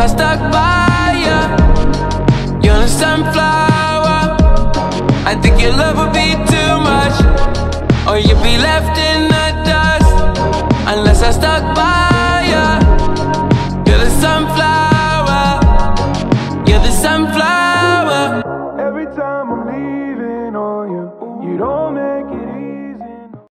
I stuck by you. You're a sunflower. I think your love would be too much, or you'd be left in the dust. Unless I stuck by you. You're the sunflower. You're the sunflower. Every time I'm leaving on you, you don't make it.